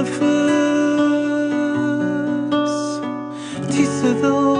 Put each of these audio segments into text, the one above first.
nefes Tisedan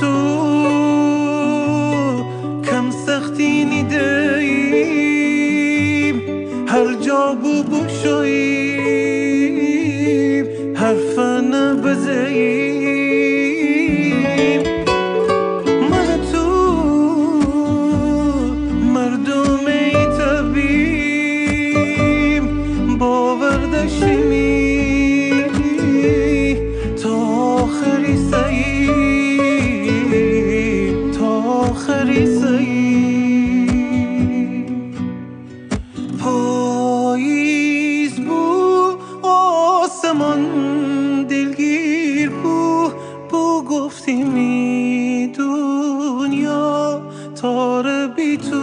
تو کم سختی نیدهیم هر جا بو بوشاییم حرف نبزهیم سیمی دنیا تار بی تو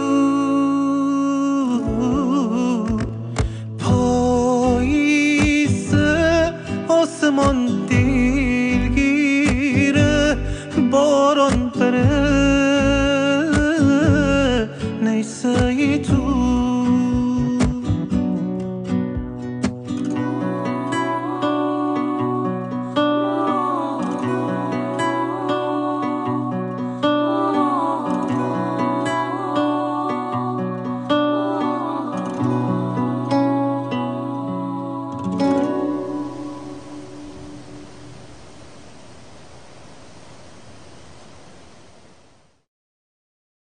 پاییس آسمان دلگیره باران بره نیسه تو.